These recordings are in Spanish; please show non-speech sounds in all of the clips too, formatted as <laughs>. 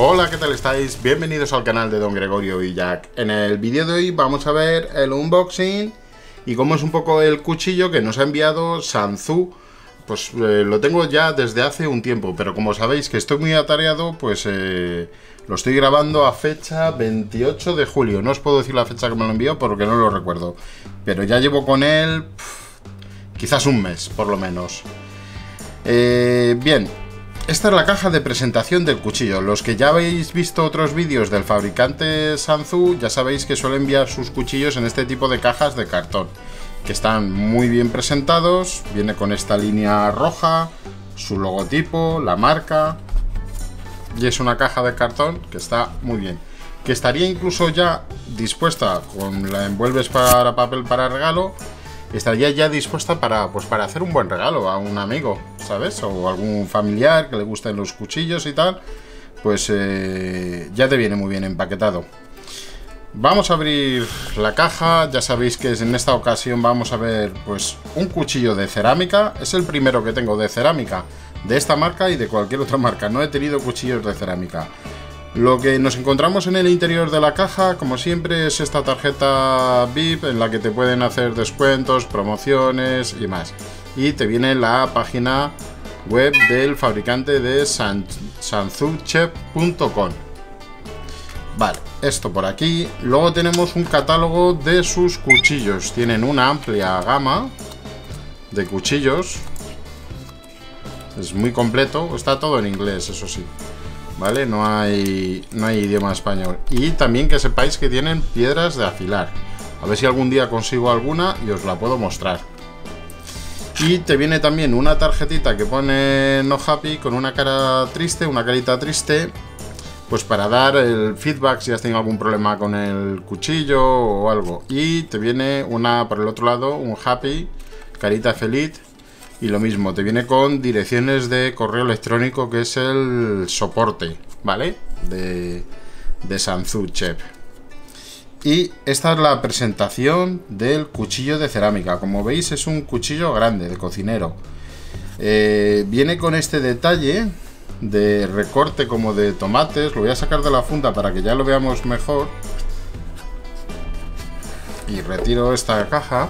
Hola, ¿qué tal estáis? Bienvenidos al canal de Don Gregorio y Jack. En el vídeo de hoy vamos a ver el unboxing y cómo es un poco el cuchillo que nos ha enviado Sanzu. Pues eh, lo tengo ya desde hace un tiempo, pero como sabéis que estoy muy atareado, pues eh, lo estoy grabando a fecha 28 de julio. No os puedo decir la fecha que me lo envió porque no lo recuerdo. Pero ya llevo con él quizás un mes, por lo menos. Eh, bien, esta es la caja de presentación del cuchillo. Los que ya habéis visto otros vídeos del fabricante Sanzu, ya sabéis que suele enviar sus cuchillos en este tipo de cajas de cartón. Que están muy bien presentados, viene con esta línea roja, su logotipo, la marca. Y es una caja de cartón que está muy bien. Que estaría incluso ya dispuesta, con la envuelves para papel para regalo, estaría ya dispuesta para, pues, para hacer un buen regalo a un amigo, ¿sabes? O algún familiar que le gusten los cuchillos y tal, pues eh, ya te viene muy bien empaquetado. Vamos a abrir la caja, ya sabéis que en esta ocasión vamos a ver pues un cuchillo de cerámica, es el primero que tengo de cerámica, de esta marca y de cualquier otra marca, no he tenido cuchillos de cerámica. Lo que nos encontramos en el interior de la caja, como siempre, es esta tarjeta VIP en la que te pueden hacer descuentos, promociones y más. Y te viene la página web del fabricante de sanzuchep.com. Vale, esto por aquí. Luego tenemos un catálogo de sus cuchillos. Tienen una amplia gama de cuchillos. Es muy completo. Está todo en inglés, eso sí. ¿Vale? No hay, no hay idioma español. Y también que sepáis que tienen piedras de afilar. A ver si algún día consigo alguna y os la puedo mostrar. Y te viene también una tarjetita que pone no happy con una cara triste, una carita triste. Pues para dar el feedback si has tenido algún problema con el cuchillo o algo. Y te viene una por el otro lado, un happy, carita feliz, y lo mismo, te viene con direcciones de correo electrónico que es el soporte, ¿vale? De, de Sanzu Chef. Y esta es la presentación del cuchillo de cerámica. Como veis es un cuchillo grande de cocinero. Eh, viene con este detalle de recorte como de tomates. Lo voy a sacar de la funda para que ya lo veamos mejor. Y retiro esta caja.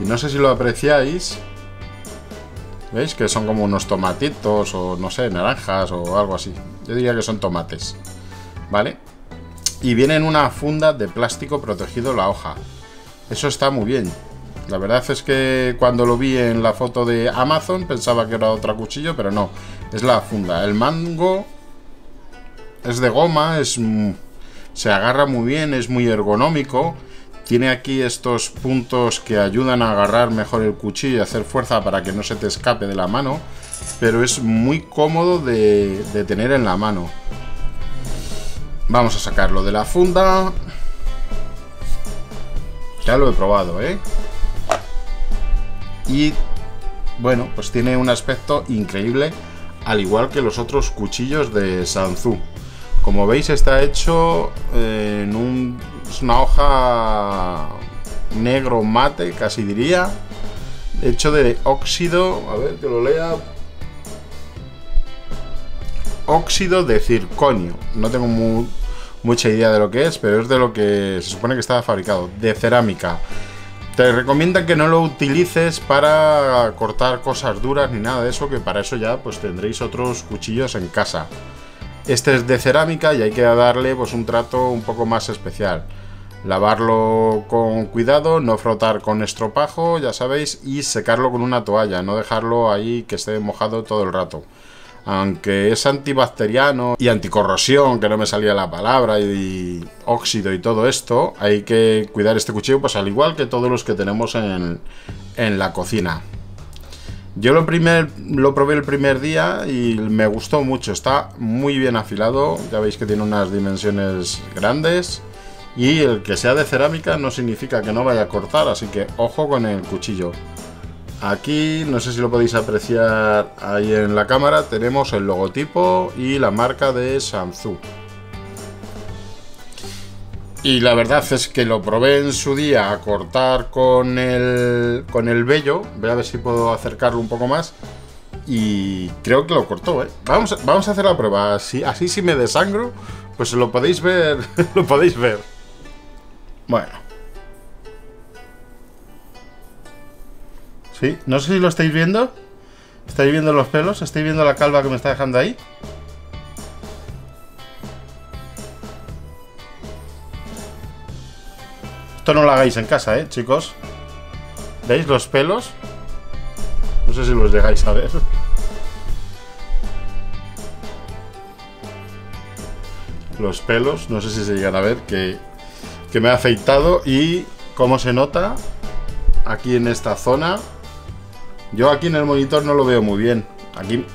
Y no sé si lo apreciáis. ¿Veis? Que son como unos tomatitos o no sé, naranjas o algo así. Yo diría que son tomates. ¿Vale? Y viene en una funda de plástico protegido la hoja. Eso está muy bien. La verdad es que cuando lo vi en la foto de Amazon pensaba que era otro cuchillo, pero no. Es la funda. El mango es de goma, es se agarra muy bien, es muy ergonómico tiene aquí estos puntos que ayudan a agarrar mejor el cuchillo y hacer fuerza para que no se te escape de la mano. Pero es muy cómodo de, tener en la mano. Vamos a sacarlo de la funda. Ya lo he probado, ¿eh? Y bueno, pues tiene un aspecto increíble, al igual que los otros cuchillos de Sanzu. Como veis está hecho en un una hoja negro mate, casi diría. Hecho de óxido. A ver que lo lea. Óxido de circonio. No tengo mucha idea de lo que es, pero es de lo que se supone que estaba fabricado. De cerámica. Te recomiendan que no lo utilices para cortar cosas duras ni nada de eso, que para eso ya pues tendréis otros cuchillos en casa. Este es de cerámica y hay que darle pues un trato un poco más especial. Lavarlo con cuidado, no frotar con estropajo, ya sabéis, y secarlo con una toalla, no dejarlo ahí que esté mojado todo el rato. Aunque es antibacteriano y anticorrosión, que no me salía la palabra, y, óxido y todo esto, hay que cuidar este cuchillo, pues al igual que todos los que tenemos en, en la cocina. Yo lo, lo probé el primer día y me gustó mucho, está muy bien afilado, ya veis que tiene unas dimensiones grandes y el que sea de cerámica no significa que no vaya a cortar, así que ojo con el cuchillo. Aquí, no sé si lo podéis apreciar ahí en la cámara, tenemos el logotipo y la marca de Samsung. Y la verdad es que lo probé en su día a cortar con el, con el vello. Voy a ver si puedo acercarlo un poco más. y creo que lo cortó, ¿eh? Vamos, vamos a hacer la prueba. Así, así si me desangro, pues lo podéis ver. <laughs> lo podéis ver. Bueno. Sí, no sé si lo estáis viendo. ¿Estáis viendo los pelos? ¿Estáis viendo la calva que me está dejando ahí? No lo hagáis en casa, ¿eh, chicos? ¿Veis los pelos? No sé si los llegáis a ver. Los pelos, no sé si se llegan a ver, que, que me ha afeitado y cómo se nota aquí en esta zona. Yo aquí en el monitor no lo veo muy bien. Aquí,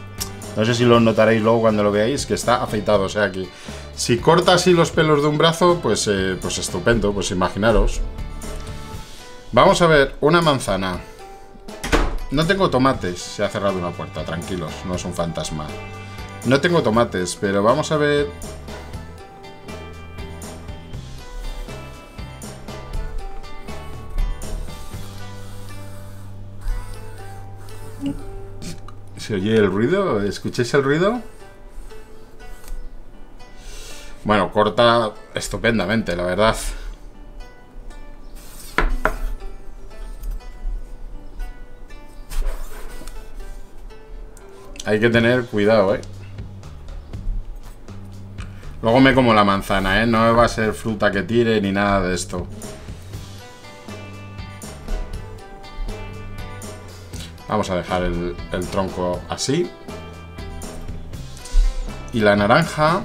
no sé si lo notaréis luego cuando lo veáis, que está afeitado. O sea que si corta así los pelos de un brazo, pues, eh, pues estupendo, pues imaginaros. Vamos a ver, una manzana. No tengo tomates, se ha cerrado una puerta, tranquilos, no es un fantasma. No tengo tomates, pero vamos a ver... ¿Se oye el ruido? ¿Escucháis el ruido? Bueno, corta estupendamente, la verdad. Hay que tener cuidado, ¿eh? Luego me como la manzana, ¿eh? No va a ser fruta que tire ni nada de esto. Vamos a dejar el, tronco así. Y la naranja...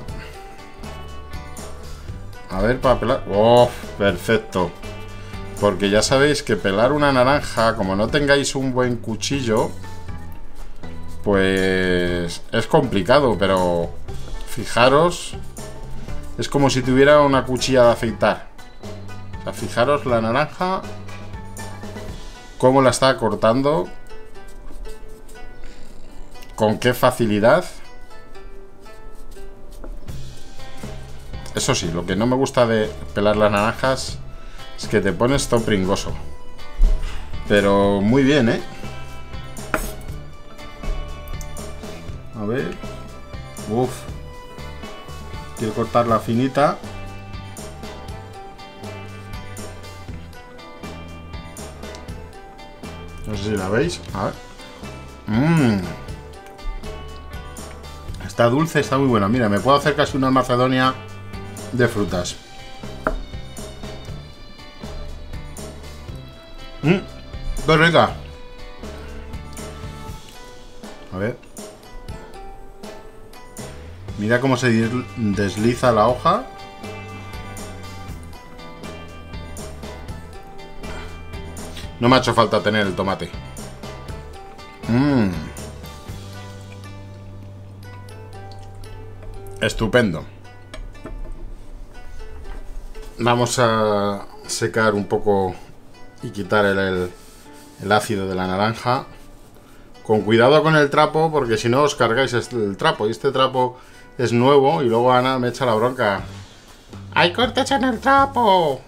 A ver, para pelar... ¡Oh! Perfecto. Porque ya sabéis que pelar una naranja, como no tengáis un buen cuchillo, pues es complicado, pero fijaros, es como si tuviera una cuchilla de afeitar. O sea, fijaros la naranja, cómo la está cortando, con qué facilidad. Eso sí, lo que no me gusta de pelar las naranjas es que te pones todo pringoso. Pero muy bien, ¿eh? A ver. Uf. Quiero cortarla finita. No sé si la veis. A ver. Mmm. Está dulce, está muy buena. Mira, me puedo hacer casi una macedonia de frutas. Mmm. Qué rica. A ver. Mira cómo se desliza la hoja. No me ha hecho falta tener el tomate. Mmm. Estupendo. Vamos a secar un poco y quitar el, el- ácido de la naranja. Con cuidado con el trapo, porque si no os cargáis este- el trapo. Y este trapo es nuevo y luego Ana me echa la bronca. ¡Hay cortes en el trapo!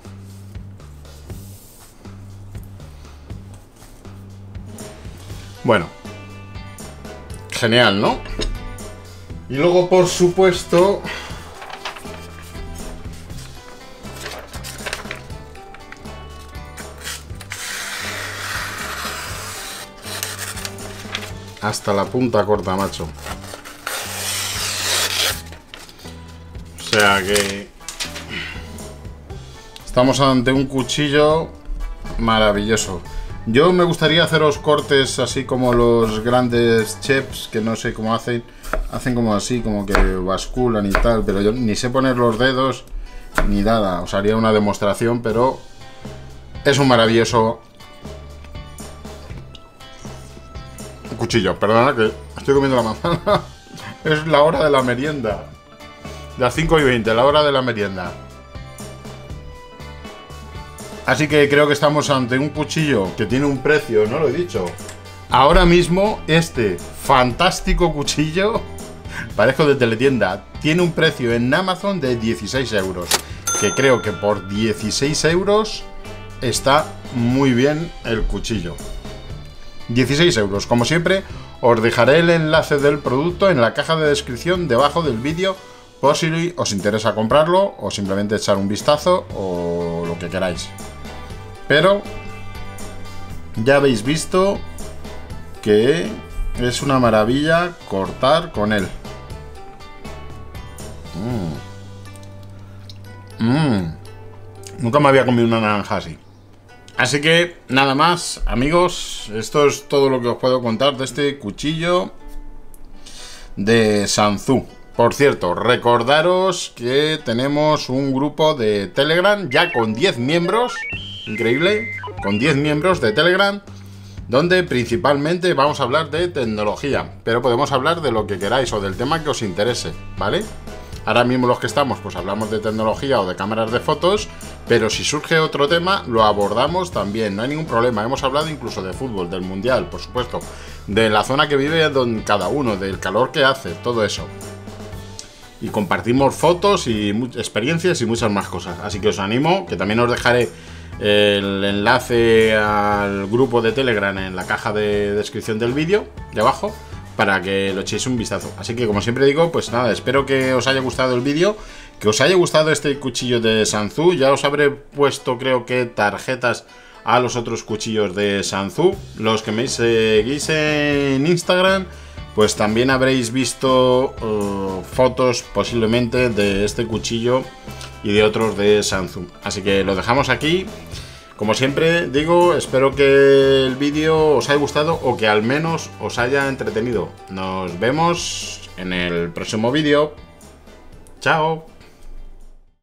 Bueno. Genial, ¿no? Y luego, por supuesto... Hasta la punta corta, macho. O sea que... Estamos ante un cuchillo maravilloso. Yo me gustaría haceros cortes así como los grandes chefs, que no sé cómo hacen. Hacen como así, como que basculan y tal, pero yo ni sé poner los dedos ni nada. Os haría una demostración, pero es un maravilloso cuchillo. Perdona que estoy comiendo la manzana. <laughs> es la hora de la merienda. Las 5 y 20, la hora de la merienda. Así que creo que estamos ante un cuchillo que tiene un precio, no lo he dicho. Ahora mismo este fantástico cuchillo, <laughs> parejo de teletienda, tiene un precio en Amazon de 16 euros. Que creo que por 16 euros está muy bien el cuchillo. 16 euros. Como siempre, Os dejaré el enlace del producto en la caja de descripción debajo del vídeo por si os interesa comprarlo o simplemente echar un vistazo o lo que queráis. Pero ya habéis visto que es una maravilla cortar con él. Mmm. Mmm. Nunca me había comido una naranja así. Así que nada más, amigos, esto es todo lo que os puedo contar de este cuchillo de Sanzu. Por cierto, recordaros que tenemos un grupo de Telegram ya con 10 miembros, increíble, con 10 miembros de Telegram, donde principalmente vamos a hablar de tecnología, pero podemos hablar de lo que queráis o del tema que os interese, ¿vale? Ahora mismo los que estamos, pues hablamos de tecnología o de cámaras de fotos, pero si surge otro tema, lo abordamos también, no hay ningún problema. Hemos hablado incluso de fútbol, del mundial, por supuesto, de la zona que vive cada uno, del calor que hace, todo eso. Y compartimos fotos y experiencias y muchas más cosas. Así que os animo, que también os dejaré el enlace al grupo de Telegram en la caja de descripción del vídeo, de abajo para que lo echéis un vistazo. Así que como siempre digo, pues nada, espero que os haya gustado el vídeo, que os haya gustado este cuchillo de Sanzu. Ya os habré puesto creo que tarjetas a los otros cuchillos de Sanzu. Los que me seguís en Instagram, pues también habréis visto uh, fotos posiblemente de este cuchillo y de otros de Sanzu. Así que lo dejamos aquí. Como siempre digo, espero que el vídeo os haya gustado o que al menos os haya entretenido. Nos vemos en el próximo vídeo. Chao.